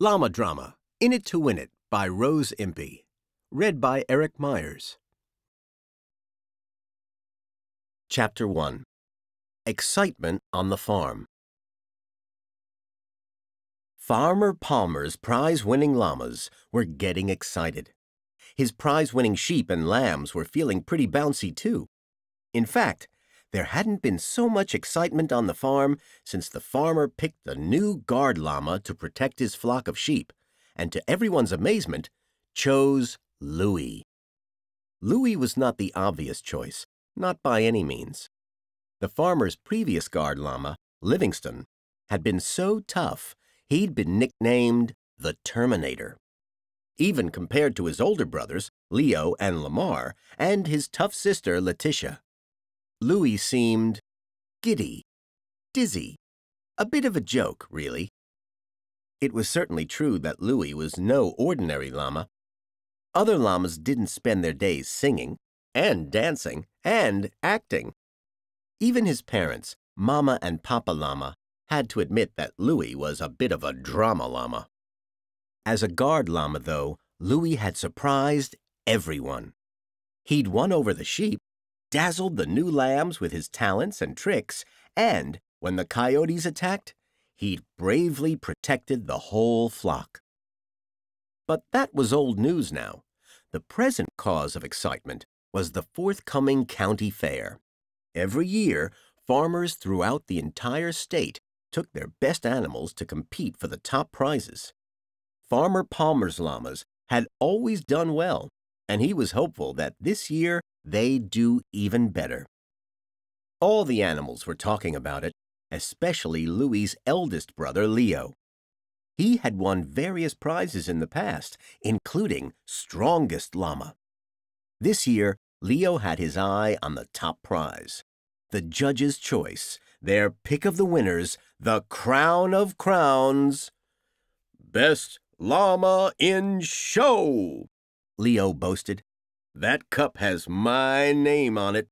Llama Drama In It to Win It by Rose Impey. Read by Eric Meyers. Chapter 1 Excitement on the Farm. Farmer Palmer's prize winning llamas were getting excited. His prize winning sheep and lambs were feeling pretty bouncy too. In fact, there hadn't been so much excitement on the farm since the farmer picked a new guard llama to protect his flock of sheep, and to everyone's amazement, chose Louis. Louis was not the obvious choice, not by any means. The farmer's previous guard llama, Livingston, had been so tough he'd been nicknamed the Terminator. Even compared to his older brothers, Leo and Lamar, and his tough sister, Letitia. Louis seemed giddy, dizzy, a bit of a joke, really. It was certainly true that Louis was no ordinary llama. Other llamas didn't spend their days singing, and dancing, and acting. Even his parents, Mama and Papa Llama, had to admit that Louis was a bit of a drama llama. As a guard llama, though, Louis had surprised everyone. He'd won over the sheep, dazzled the new lambs with his talents and tricks, and, when the coyotes attacked, he'd bravely protected the whole flock. But that was old news now. The present cause of excitement was the forthcoming county fair. Every year, farmers throughout the entire state took their best animals to compete for the top prizes. Farmer Palmer's llamas had always done well, and he was hopeful that this year they'd do even better. All the animals were talking about it, especially Louis's eldest brother, Leo. He had won various prizes in the past, including Strongest Llama. This year, Leo had his eye on the top prize. The judge's choice, their pick of the winners, the crown of crowns. Best Llama in Show, Leo boasted. That cup has my name on it.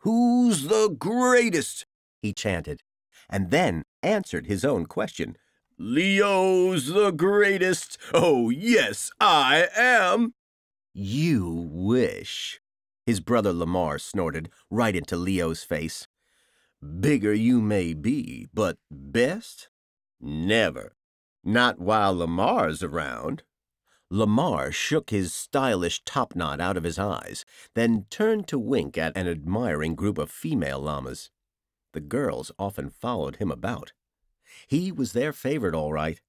Who's the greatest? he chanted, and then answered his own question. Leo's the greatest. Oh, yes, I am. You wish, his brother Lamar snorted right into Leo's face. Bigger you may be, but best? Never. Not while Lamar's around. Lamar shook his stylish topknot out of his eyes, then turned to wink at an admiring group of female llamas. The girls often followed him about. He was their favorite, all right.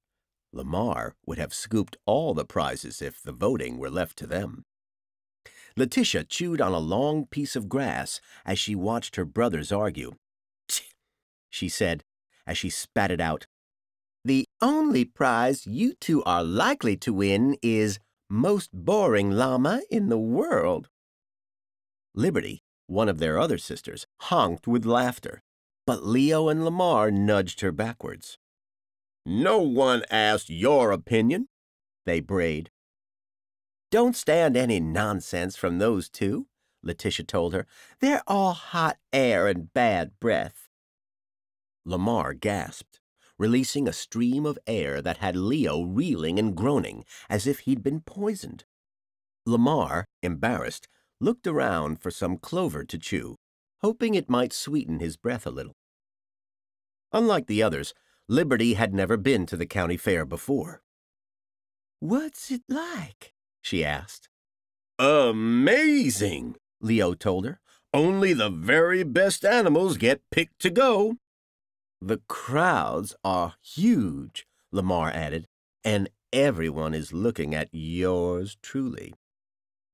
Lamar would have scooped all the prizes if the voting were left to them. Letitia chewed on a long piece of grass as she watched her brothers argue. Tch, she said as she spat it out. The only prize you two are likely to win is most boring llama in the world. Liberty, one of their other sisters, honked with laughter, but Leo and Lamar nudged her backwards. No one asked your opinion, they brayed. Don't stand any nonsense from those two, Letitia told her. They're all hot air and bad breath. Lamar gasped, releasing a stream of air that had Leo reeling and groaning as if he'd been poisoned. Lamar, embarrassed, looked around for some clover to chew, hoping it might sweeten his breath a little. Unlike the others, Liberty had never been to the county fair before. What's it like? she asked. Amazing, Leo told her. Only the very best animals get picked to go. The crowds are huge, Lamar added, and everyone is looking at yours truly.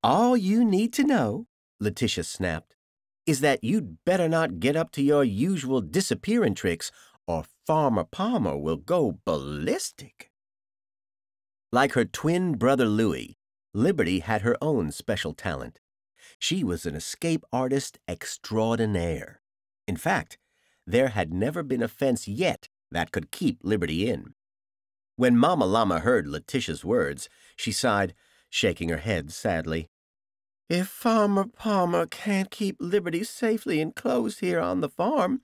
All you need to know, Letitia snapped, is that you'd better not get up to your usual disappearing tricks or Farmer Palmer will go ballistic. Like her twin brother Louis, Liberty had her own special talent. She was an escape artist extraordinaire. In fact, there had never been a fence yet that could keep Liberty in. When Mama Llama heard Letitia's words, she sighed, shaking her head sadly. If Farmer Palmer can't keep Liberty safely enclosed here on the farm,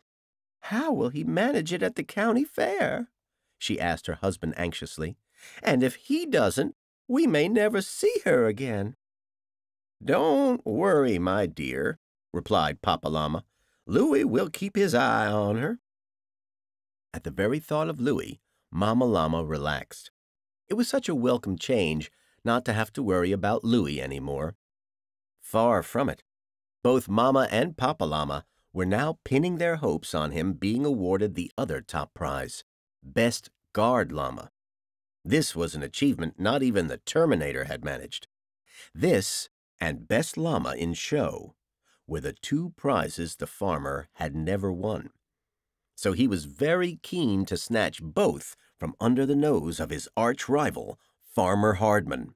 how will he manage it at the county fair? she asked her husband anxiously, And if he doesn't, we may never see her again. Don't worry, my dear, replied Papa Llama. Louis will keep his eye on her. At the very thought of Louis, Mama Llama relaxed. It was such a welcome change not to have to worry about Louis anymore. Far from it. Both Mama and Papa Llama were now pinning their hopes on him being awarded the other top prize, Best Guard Llama. This was an achievement not even the Terminator had managed. This and Best Llama in Show were the two prizes the farmer had never won. So he was very keen to snatch both from under the nose of his arch rival, Farmer Hardman.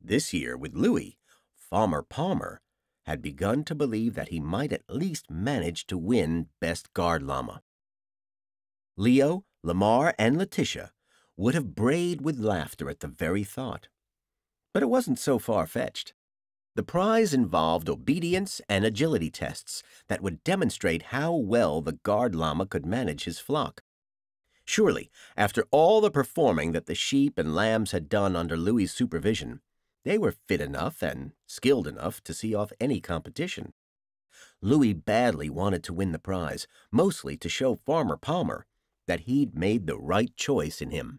This year, with Louis, Farmer Palmer had begun to believe that he might at least manage to win Best Guard Llama. Leo, Lamar, and Letitia would have brayed with laughter at the very thought. But it wasn't so far-fetched. The prize involved obedience and agility tests that would demonstrate how well the guard llama could manage his flock. Surely, after all the performing that the sheep and lambs had done under Louis's supervision, they were fit enough and skilled enough to see off any competition. Louis badly wanted to win the prize, mostly to show Farmer Palmer that he'd made the right choice in him.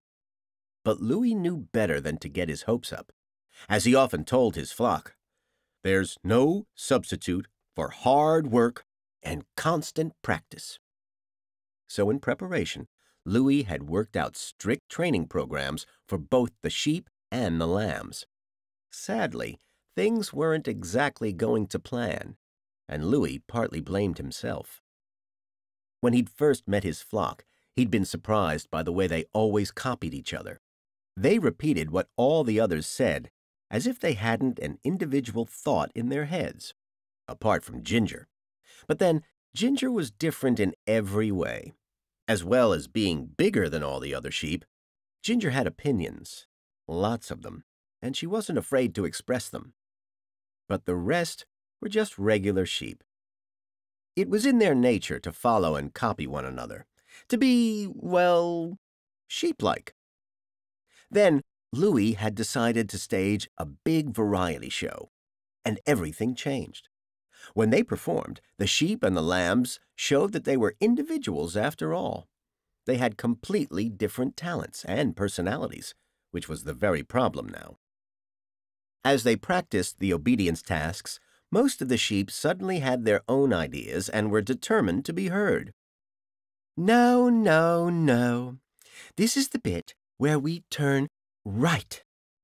But Louis knew better than to get his hopes up. As he often told his flock, there's no substitute for hard work and constant practice. So in preparation, Louis had worked out strict training programs for both the sheep and the lambs. Sadly, things weren't exactly going to plan, and Louis partly blamed himself. When he'd first met his flock, he'd been surprised by the way they always copied each other. They repeated what all the others said, as if they hadn't an individual thought in their heads, apart from Ginger. But then, Ginger was different in every way. As well as being bigger than all the other sheep, Ginger had opinions, lots of them, and she wasn't afraid to express them. But the rest were just regular sheep. It was in their nature to follow and copy one another, to be, well, sheep-like. Then Louis had decided to stage a big variety show, and everything changed. When they performed, the sheep and the lambs showed that they were individuals after all. They had completely different talents and personalities, which was the very problem now. As they practiced the obedience tasks, most of the sheep suddenly had their own ideas and were determined to be heard. No, no, no. This is the bit where we turn right,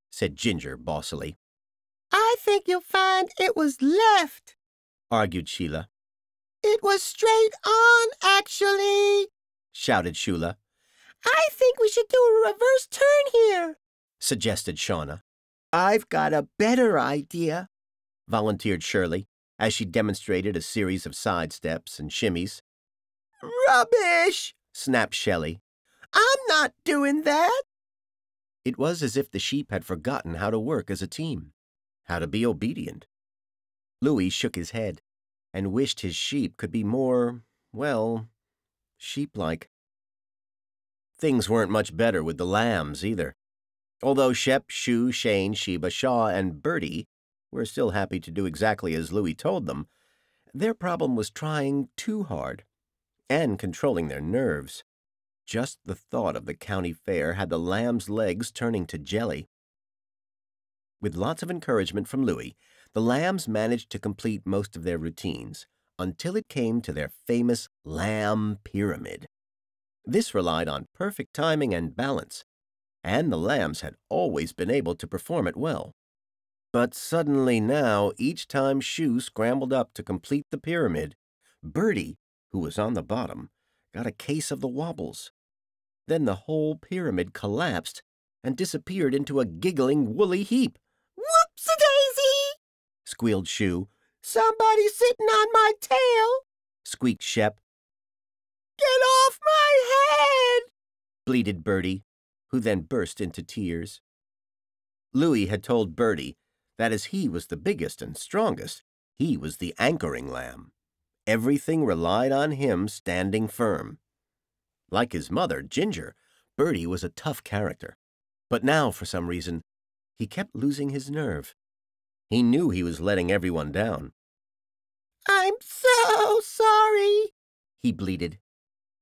said Ginger bossily. I think you'll find it was left, argued Sheila. It was straight on, actually, shouted Shula. I think we should do a reverse turn here, suggested Shauna. I've got a better idea, volunteered Shirley as she demonstrated a series of side steps and shimmies. Rubbish, snapped Shelley. I'm not doing that. It was as if the sheep had forgotten how to work as a team, how to be obedient. Louis shook his head and wished his sheep could be more, well, sheep-like. Things weren't much better with the lambs, either. Although Shep, Shu, Shane, Sheba, Shaw, and Bertie were still happy to do exactly as Louis told them, their problem was trying too hard and controlling their nerves. Just the thought of the county fair had the lamb's legs turning to jelly. With lots of encouragement from Louis, the lambs managed to complete most of their routines until it came to their famous lamb pyramid. This relied on perfect timing and balance, and the lambs had always been able to perform it well. But suddenly now, each time Shu scrambled up to complete the pyramid, Bertie, who was on the bottom, got a case of the wobbles. Then the whole pyramid collapsed and disappeared into a giggling woolly heap. Whoops-a-daisy! squealed Shu. Somebody's sitting on my tail! squeaked Shep. Get off my head! bleated Bertie, who then burst into tears. Louis had told Bertie that as he was the biggest and strongest, he was the anchoring lamb. Everything relied on him standing firm. Like his mother, Ginger, Bertie was a tough character. But now, for some reason, he kept losing his nerve. He knew he was letting everyone down. I'm so sorry, he bleated.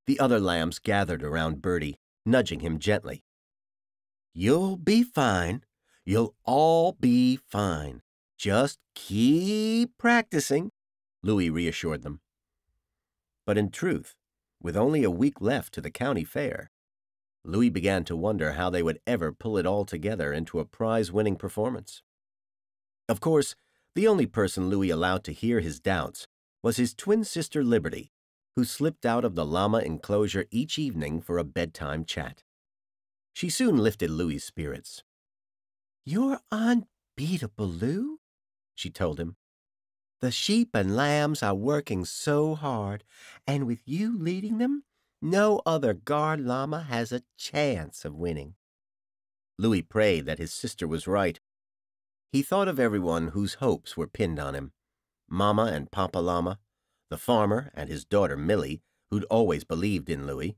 The other lambs gathered around Bertie, nudging him gently. You'll be fine. You'll all be fine. Just keep practicing, Louis reassured them. But in truth, with only a week left to the county fair, Louis began to wonder how they would ever pull it all together into a prize winning performance. Of course, the only person Louis allowed to hear his doubts was his twin sister Liberty, who slipped out of the llama enclosure each evening for a bedtime chat. She soon lifted Louis's spirits. You're unbeatable, Lou, she told him. The sheep and lambs are working so hard, and with you leading them, no other guard llama has a chance of winning. Louis prayed that his sister was right. He thought of everyone whose hopes were pinned on him Mama and Papa Llama, the farmer and his daughter Millie, who'd always believed in Louis.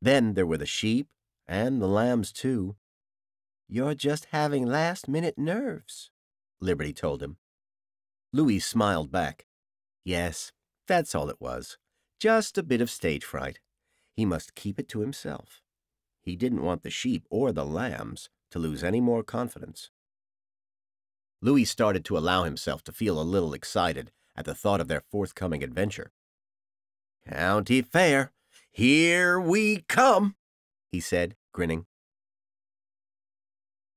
Then there were the sheep and the lambs, too. You're just having last minute nerves, Liberty told him. Louis smiled back. Yes, that's all it was. Just a bit of stage fright. He must keep it to himself. He didn't want the sheep or the lambs to lose any more confidence. Louis started to allow himself to feel a little excited at the thought of their forthcoming adventure. County Fair, here we come, he said, grinning.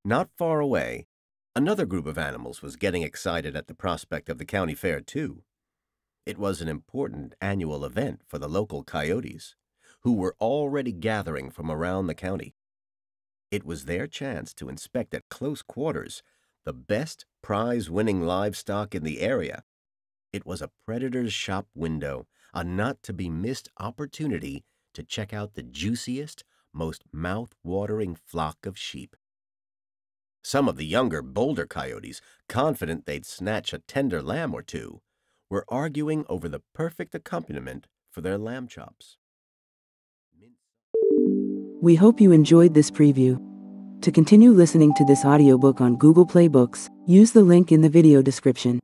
Not far away, another group of animals was getting excited at the prospect of the county fair, too. It was an important annual event for the local coyotes who were already gathering from around the county. It was their chance to inspect at close quarters the best prize winning livestock in the area. It was a predator's shop window, a not to be missed opportunity to check out the juiciest, most mouth watering flock of sheep. Some of the younger, bolder coyotes, confident they'd snatch a tender lamb or two, were arguing over the perfect accompaniment for their lamb chops. We hope you enjoyed this preview. To continue listening to this audiobook on Google Play Books, use the link in the video description.